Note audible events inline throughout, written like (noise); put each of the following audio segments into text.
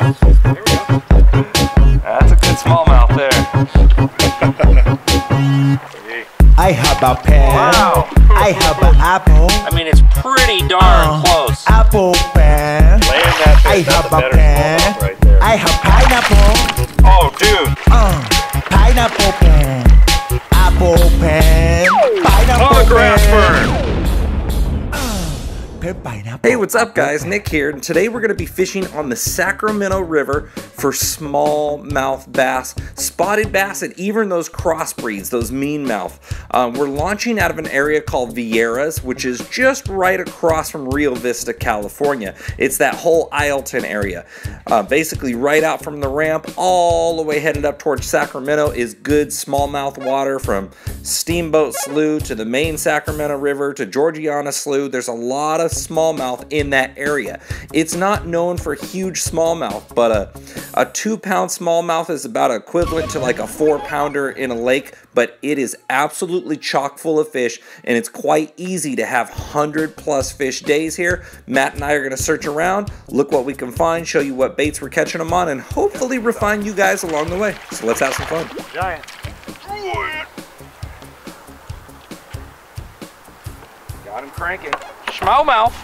That's a good smallmouth there. I have a pen. Wow. I have an apple. I mean, it's pretty darn close. Apple pen. Laying that I fish, that's have a a better pen. right there. I have pineapple. Oh, dude. Uh, pineapple pen. Apple pen. Pineapple On Hey, what's up, guys? Nick here, and today we're going to be fishing on the Sacramento River for smallmouth bass, spotted bass, and even those crossbreeds, those meanmouth. Um, we're launching out of an area called Vieras, which is just right across from Rio Vista, California. It's that whole Isleton area. Uh, basically, right out from the ramp, all the way headed up towards Sacramento is good smallmouth water from Steamboat Slough to the main Sacramento River to Georgiana Slough. There's a lot of smallmouth in that area. It's not known for huge smallmouth, but a, a two pound smallmouth is about equivalent to like a four pounder in a lake, but it is absolutely chock full of fish and it's quite easy to have 100 plus fish days here. Matt and I are going to search around, look what we can find, show you what baits we're catching them on, and hopefully refine you guys along the way. So let's have some fun. Giant. Got him cranking. Smallmouth.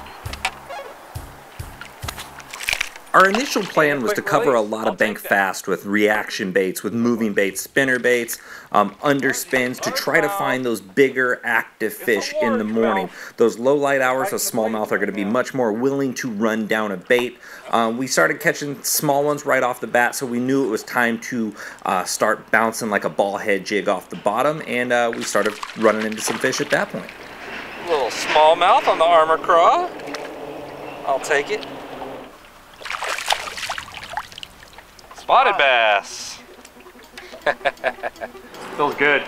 Our initial plan was to cover a lot of bank fast with reaction baits, with moving baits, spinner baits, um, underspins to try to find those bigger active fish in the morning. Those low light hours of smallmouth are going to be much more willing to run down a bait. Um, we started catching small ones right off the bat, so we knew it was time to uh, start bouncing like a ball head jig off the bottom, and uh, we started running into some fish at that point. Little smallmouth on the armor craw. I'll take it. Spotted ah. bass. (laughs) Feels good.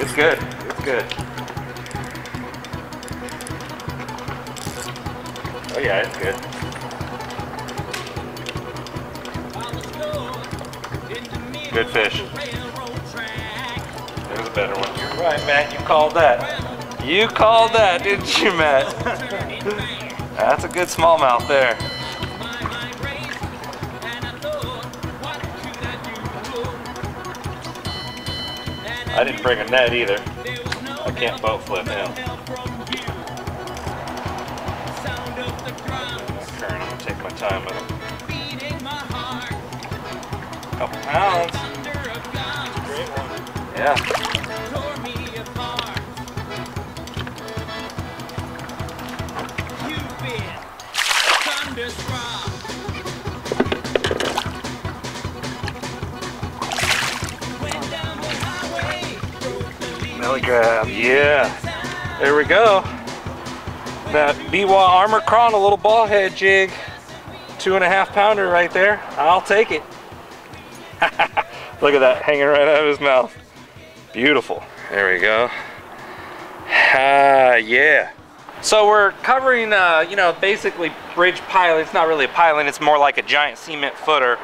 It's good. It's good. Oh yeah, it's good. Good fish. Better one. You're right, Matt. You called that. You called that, didn't you, Matt? That's a good smallmouth there. I didn't bring a net either. I can't boat flip him. Current, I'm gonna take my time with him. Couple pounds. Yeah. Grab. Yeah. There we go. That Biwaa armor craw, a little ball head jig. Two and a half pounder right there. I'll take it. (laughs) Look at that hanging right out of his mouth. Beautiful. There we go. Ah, yeah. So we're covering, uh, you know, basically bridge piling. It's not really a piling, it's more like a giant cement footer.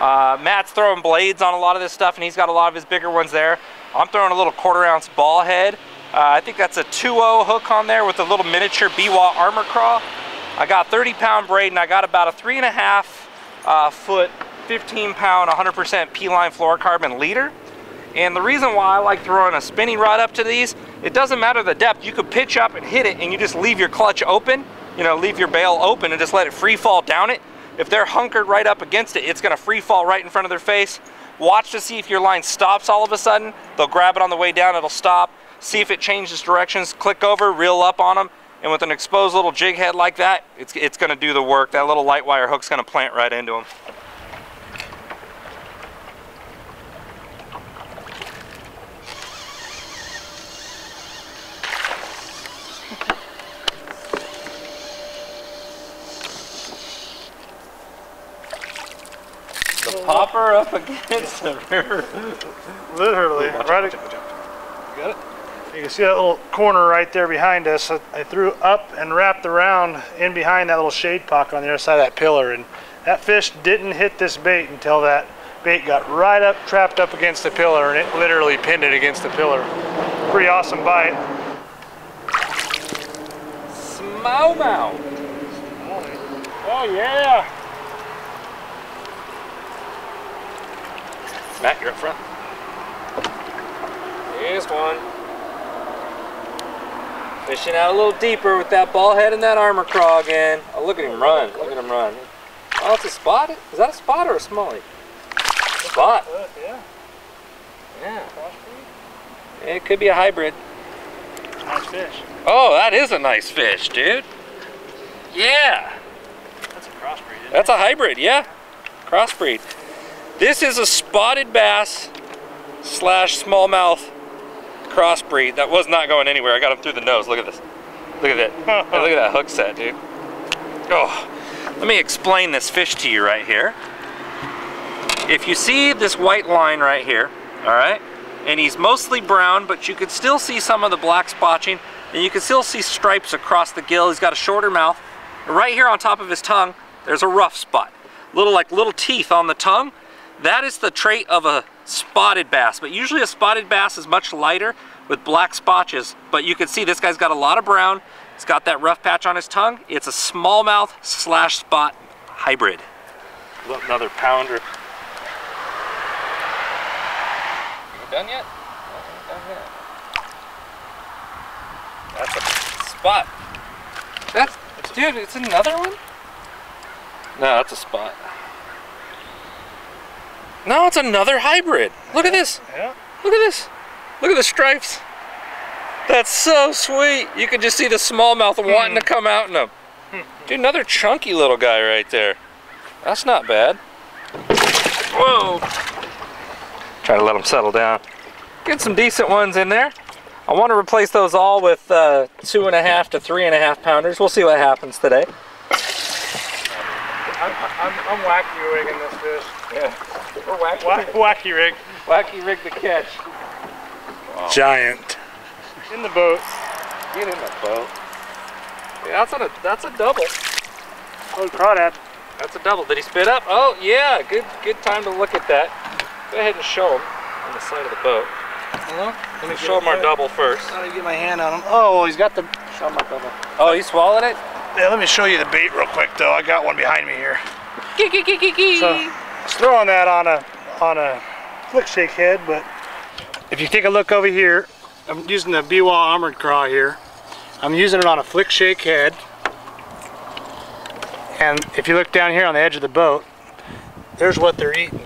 Uh, Matt's throwing blades on a lot of this stuff and he's got a lot of his bigger ones there. I'm throwing a little quarter ounce ball head. Uh, I think that's a 2-0 hook on there with a little miniature Biwaa armor craw. I got 30 pound braid and I got about a three and a half uh, foot, 15 pound, 100% P-line fluorocarbon leader. And the reason why I like throwing a spinning rod up to these, it doesn't matter the depth. You could pitch up and hit it and you just leave your clutch open, you know, leave your bail open and just let it free fall down it. If they're hunkered right up against it, it's gonna free fall right in front of their face. Watch to see if your line stops all of a sudden. They'll grab it on the way down, it'll stop. See if it changes directions, click over, reel up on them. And with an exposed little jig head like that, it's, it's gonna do the work. That little light wire hook's gonna plant right into them. The popper up against the (laughs) river. Literally, right. Got it. You can see that little corner right there behind us. I I threw up and wrapped around in behind that little shade pocket on the other side of that pillar, and that fish didn't hit this bait until that bait got right up, trapped up against the pillar, and it literally pinned it against the pillar. Pretty awesome bite. Smallmouth. Oh yeah. Matt, you're up front. Here's one. Fishing out a little deeper with that ball head and that armor craw again. Oh, look at him run. Look at him run. Oh, it's a spot? Is that a spot or a smallie? Spot. Yeah. Yeah. It could be a hybrid. Nice fish. Oh, that is a nice fish, dude. Yeah. That's a crossbreed. Isn't That's a hybrid, yeah. Crossbreed. This is a spotted bass slash smallmouth crossbreed that was not going anywhere. I got him through the nose. Look at this. Look at that. (laughs) Hey, look at that hook set, dude. Oh, let me explain this fish to you right here. If you see this white line right here, all right, and he's mostly brown, but you could still see some of the black spotching, and you can still see stripes across the gill. He's got a shorter mouth. Right here on top of his tongue, there's a rough spot. Little like little teeth on the tongue. That is the trait of a spotted bass, but usually a spotted bass is much lighter with black spotches, but you can see this guy's got a lot of brown. It's got that rough patch on his tongue. It's a smallmouth slash spot hybrid. Another pounder. You done yet? done yet. That's a spot. That's, dude, it's another one? No, that's a spot. No, it's another hybrid. Look at this. Yeah. Look at this. Look at the stripes. That's so sweet. You can just see the smallmouth wanting to come out in them. Dude, another chunky little guy right there. That's not bad. Whoa. Try to let them settle down. Get some decent ones in there. I want to replace those all with uh, two and a half to three and a half pounders. We'll see what happens today. I'm, I'm, I'm wacky rigging this fish. Yeah. We're wacky, Wa- wacky rig. wacky rig the catch. Giant. In the boat. Get in the boat. Yeah, that's a that's a double. Oh, crawdad. That's a double. Did he spit up? Oh yeah, good good time to look at that. Go ahead and show him on the side of the boat. Let me show him our double first. How do you get my hand on him? Oh, well, he's got the. Show him our double. Oh, you swallowed it? Yeah, let me show you the bait real quick, though. I got one behind me here. So, I was throwing that on a on a flick shake head, but if you take a look over here, I'm using the Biwaa Armored Craw here. I'm using it on a flick shake head. And if you look down here on the edge of the boat, there's what they're eating.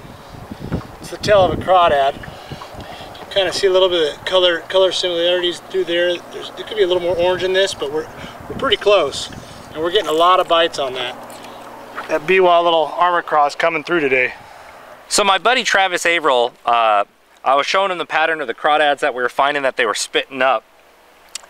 It's the tail of a crawdad. You kind of see a little bit of color color similarities through there. There's, there could be a little more orange in this, but we're, we're pretty close. And we're getting a lot of bites on that. That Biwaa little armor craw coming through today. So my buddy Travis Averill, uh, I was showing him the pattern of the crawdads that we were finding that they were spitting up.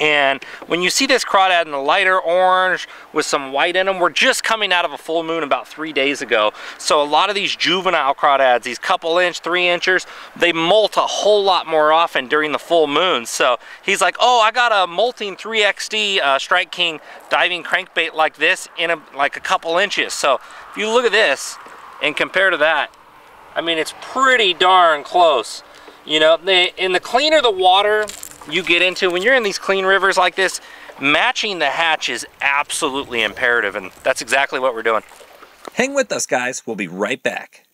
And when you see this crawdad in the lighter orange with some white in them, we're just coming out of a full moon about three days ago. So a lot of these juvenile crawdads, these couple inch, three inchers, they molt a whole lot more often during the full moon. So he's like, oh, I got a molting 3XD uh, Strike King diving crankbait like this in a, like a couple inches. So if you look at this and compare to that, I mean, it's pretty darn close. You know, they, and the cleaner the water you get into, when you're in these clean rivers like this, matching the hatch is absolutely imperative, and that's exactly what we're doing. Hang with us, guys. We'll be right back.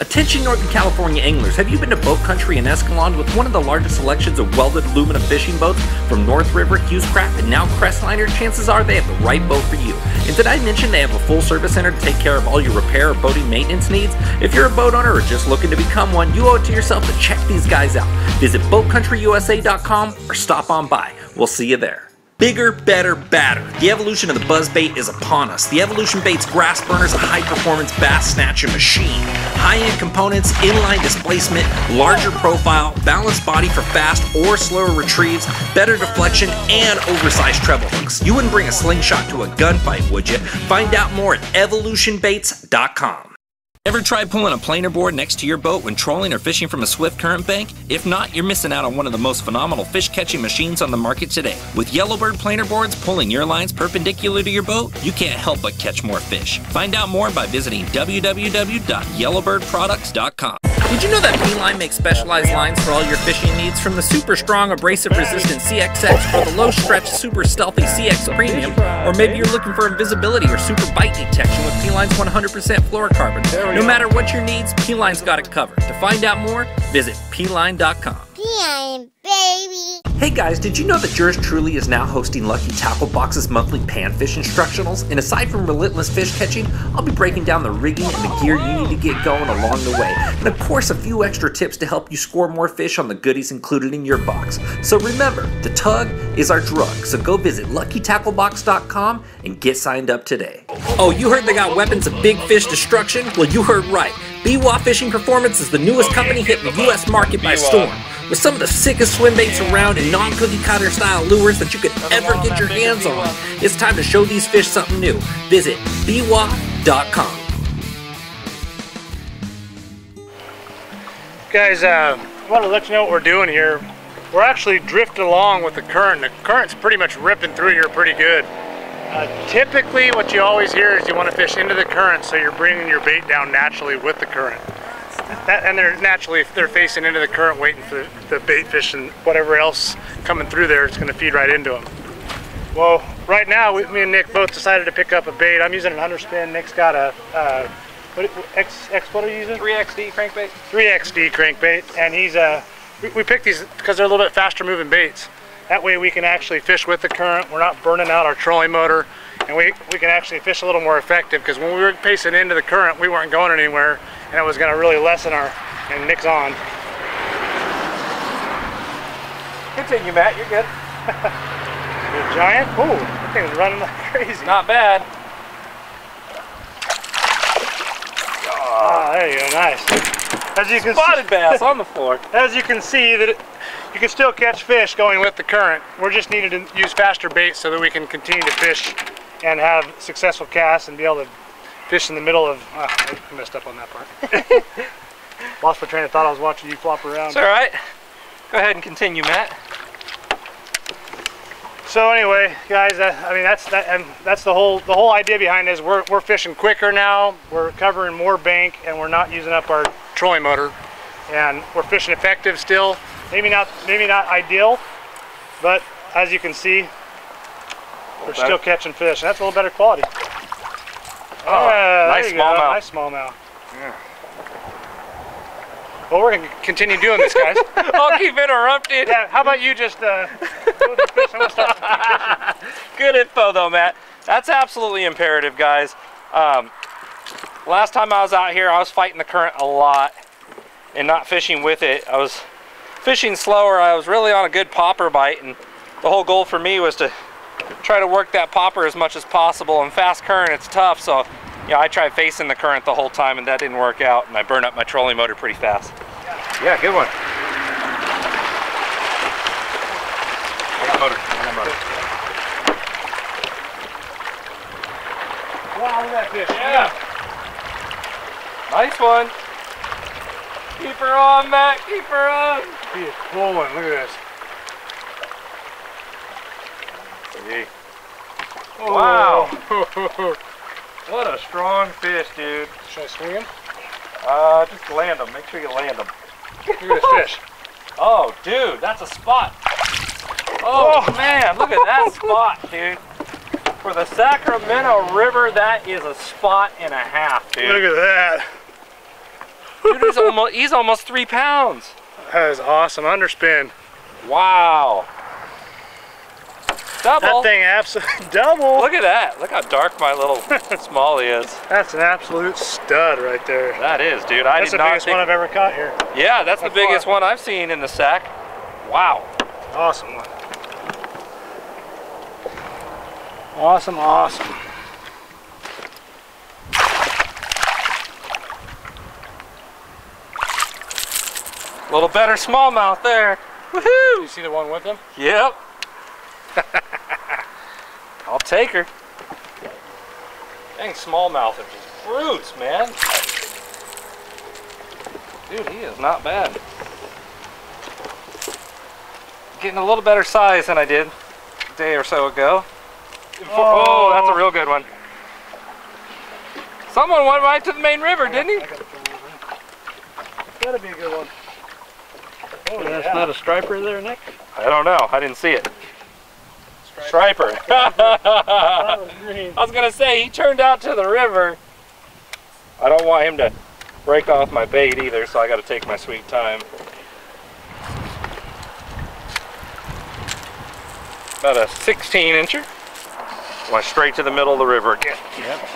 Attention Northern California anglers, have you been to Boat Country in Escalon with one of the largest selections of welded aluminum fishing boats from North River, Hewescraft, and now Crestliner? Chances are they have the right boat for you. And did I mention they have a full service center to take care of all your repair or boating maintenance needs? If you're a boat owner or just looking to become one, you owe it to yourself to check these guys out. Visit BoatCountryUSA.com or stop on by. We'll see you there. Bigger, better, badder. The evolution of the buzz bait is upon us. The Evolution Baits GrassBurner is a high performance bass snatcher machine. High end components, inline displacement, larger profile, balanced body for fast or slower retrieves, better deflection, and oversized treble hooks. You wouldn't bring a slingshot to a gunfight, would you? Find out more at evolutionbaits.com. Ever tried pulling a planer board next to your boat when trolling or fishing from a swift current bank? If not, you're missing out on one of the most phenomenal fish catching machines on the market today. With Yellowbird planer boards pulling your lines perpendicular to your boat, you can't help but catch more fish. Find out more by visiting www.yellowbirdproducts.com. Did you know that P-Line makes specialized lines for all your fishing needs? From the super strong abrasive resistant CXX or the low stretch super stealthy CX Premium, or maybe you're looking for invisibility or super bite detection with P-Line's 100% fluorocarbon. No matter what your needs, P-Line's got it covered. To find out more, visit pline.com. Peon, baby. Hey guys, did you know that yours truly is now hosting Lucky Tackle Box's monthly panfish instructionals? And aside from relentless fish catching, I'll be breaking down the rigging and the gear you need to get going along the way. And of course, a few extra tips to help you score more fish on the goodies included in your box. So remember, the tug is our drug. So go visit luckytacklebox.com and get signed up today. Oh, you heard they got weapons of big fish destruction? Well, you heard right. Biwaa Fishing Performance is the newest company hitting the U.S. market by storm. With some of the sickest swim baits around and non-cookie cutter style lures that you could ever get your hands on, it's time to show these fish something new. Visit Biwaa.com. Guys, uh, I want to let you know what we're doing here. We're actually drifting along with the current. The current's pretty much ripping through here pretty good. Uh, typically, what you always hear is you want to fish into the current, so you're bringing your bait down naturally with the current. That, and they're naturally, they're facing into the current, waiting for the bait fish and whatever else coming through there, it's going to feed right into them. Well, right now, we, me and Nick both decided to pick up a bait. I'm using an underspin. Nick's got a uh, what, X, X, what are you using? 3XD crankbait. 3XD crankbait, and he's uh, we, we picked these because they're a little bit faster moving baits. That way we can actually fish with the current. We're not burning out our trolling motor, and we, we can actually fish a little more effective because when we were pacing into the current, we weren't going anywhere, and it was going to really lessen our, and Nick's on. Continue, Matt. You're good. The giant, ooh, that thing was running like crazy. Not bad. Ah, there you go, nice. As you can Spotted bass on the floor. (laughs) as you can see that it, you can still catch fish going with the current. We're just needing to use faster baits so that we can continue to fish and have successful casts and be able to fish in the middle of. ah, I messed up on that part. (laughs) Lost my train of thought. I was watching you flop around. It's all right. Go ahead and continue, Matt. So anyway, guys, uh, I mean that's that, and that's the whole the whole idea behind this. We're we're fishing quicker now. We're covering more bank, and we're not using up our trolling motor, and we're fishing effective still. Maybe not maybe not ideal, but as you can see, we're still catching fish. And that's a little better quality. Oh, Yeah, nice there you go. smallmouth. Nice smallmouth. Yeah. Well, we're gonna continue doing this, guys. (laughs) I'll keep interrupting. yeah. How about you just uh, go with fish? I'm start. Good info though, Matt. That's absolutely imperative, guys. Um, last time I was out here, I was fighting the current a lot and not fishing with it. I was fishing slower. I was really on a good popper bite, and the whole goal for me was to try to work that popper as much as possible. And fast current, it's tough, so you know, I tried facing the current the whole time, and that didn't work out, and I burned up my trolling motor pretty fast. Yeah, good one. Motor. Motor. Wow, look at that fish. Yeah. Nice one. Keep her on, Matt. Keep her on. He is pulling. Look at this. Wow. (laughs) What a strong fish, dude. Should I swing him? Uh, just land them. Make sure you land them. Look at this fish. Oh, dude, that's a spot. Oh, man, look at that spot, dude. For the Sacramento River, that is a spot and a half, Look at that. Dude, he's almost, he's almost three pounds. That is awesome. Underspin. Wow. Double. That thing absolutely (laughs) double. Look at that. Look how dark my little (laughs) small is. That's an absolute stud right there. That is, dude. I That's did the biggest think... one I've ever caught here. Yeah, that's the by biggest one I've seen in the Sac. Wow. Awesome one. Awesome, awesome. A little better smallmouth there. Woohoo! You see the one with him? Yep. (laughs) I'll take her. Dang, smallmouth are just brutes, man. Dude, he is not bad. Getting a little better size than I did a day or so ago. Oh. oh, that's a real good one. Someone went right to the main river, didn't he? That'd be a good one. Oh, That's yeah. not a striper there, Nick? I don't know. I didn't see it. Striper. (laughs) I was gonna say he turned out to the river. I don't want him to break off my bait either, so I got to take my sweet time. About a 16 incher. Went straight to the middle of the river again. Yep.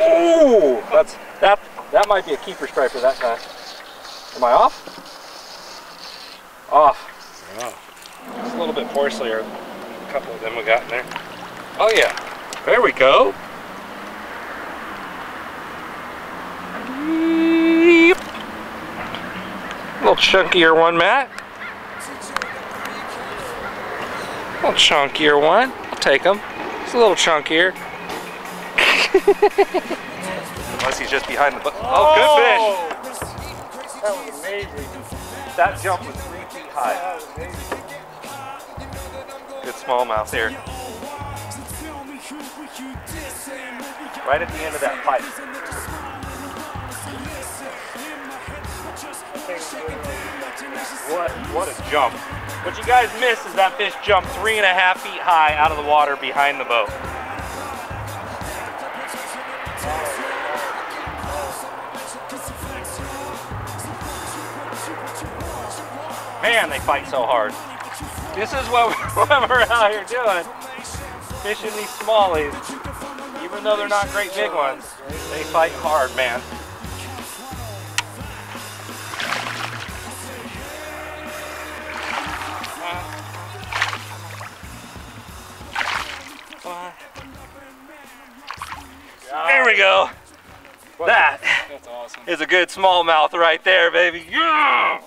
Ooh, that's that. That might be a keeper striper that time. Am I off? Off. It's a little bit porcelain. A couple of them we got in there. Oh yeah. There we go. Yeep. A little chunkier one, Matt. A little chunkier one. I'll take him. It's a little chunkier. (laughs) Unless he's just behind the bu- oh, oh, good fish. That was amazing. That jump was three feet high. Good smallmouth here. Right at the end of that pipe. What, what a jump. What you guys miss is that fish jumped three and a half feet high out of the water behind the boat. Man, they fight so hard. This is what what we're out here doing. Fishing these smallies. Even though they're not great big ones, they fight hard, man. There we go. That That's awesome. is a good smallmouth right there, baby. Yeah!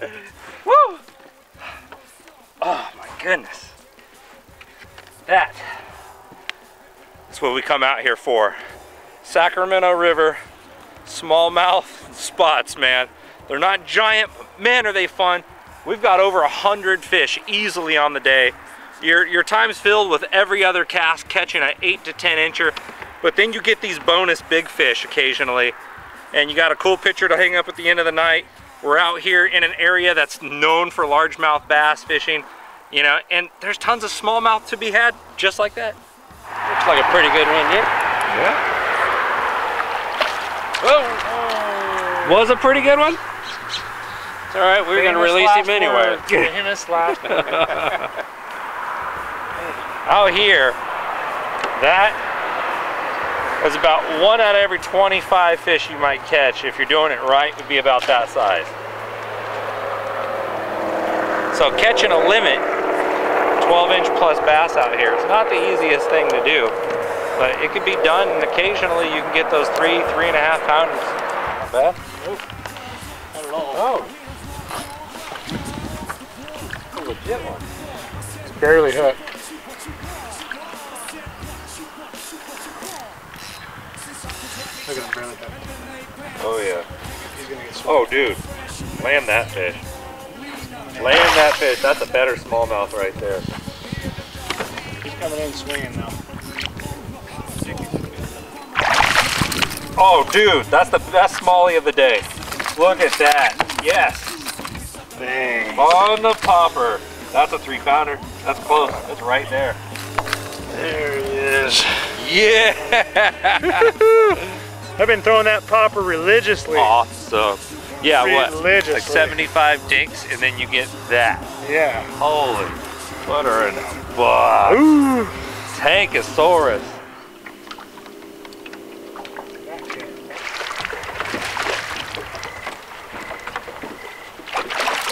(laughs) (laughs) Goodness. That is what we come out here for. Sacramento River smallmouth spots, man. They're not giant, but man, are they fun. We've got over a hundred fish easily on the day. Your, your time's filled with every other cast catching an eight to 10 incher, but then you get these bonus big fish occasionally, and you got a cool picture to hang up at the end of the night. We're out here in an area that's known for largemouth bass fishing, you know, and there's tons of smallmouth to be had just like that. Looks like a pretty good one, yeah. Whoa! Was a pretty good one? It's all right. We were going to release him anyway. Famous last (laughs) out here, that is about one out of every 25 fish you might catch if you're doing it right would be about that size. So catching a limit 12 inch plus bass out here is not the easiest thing to do, but it can be done and occasionally you can get those three, three and a half pounders. Not bad. Not at all. Oh. A legit one. It's barely hooked. Look at him barely hooked. Oh yeah. He's gonna get Oh, dude, land that fish. Land that fish. That's a better smallmouth right there. Coming in swinging now. Oh, dude, that's the best smallie of the day. Look at that. Yes. Dang. On the popper. That's a three pounder. That's close. It's right there. There he is. Yeah. (laughs) I've been throwing that popper religiously. awesome. Yeah, what? Like 75 dinks, and then you get that. Yeah. Holy butter and a buck. Ooh. Tankosaurus.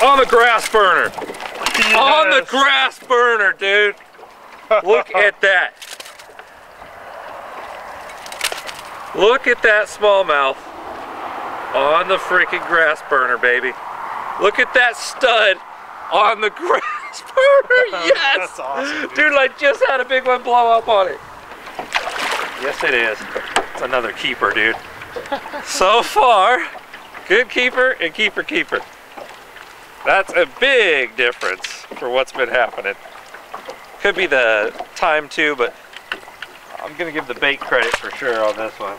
On the GrassBurner. On the GrassBurner, dude. Look (laughs) at that. Look at that smallmouth on the freaking GrassBurner, baby. Look at that stud on the grass. (laughs) Yes. That's awesome, dude. Dude, I just had a big one blow up on it. Yes, it is. It's another keeper, dude. (laughs) so far, good keeper and keeper keeper. That's a big difference for what's been happening. Could be the time too, but I'm gonna give the bait credit for sure on this one.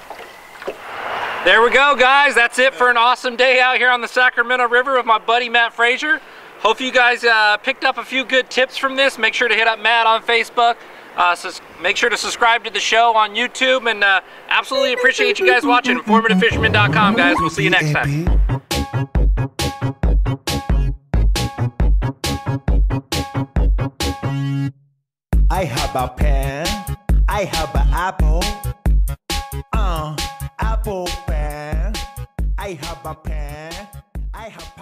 There we go, guys. That's it for an awesome day out here on the Sacramento River with my buddy Matt Frazier. Hope you guys uh, picked up a few good tips from this. Make sure to hit up Matt on Facebook. Uh, sus- make sure to subscribe to the show on YouTube and uh, absolutely appreciate you guys watching. InformativeFisherman.com, guys. We'll see you next time. I have a pen. I have an apple. Uh, apple pen. I have a pen. I have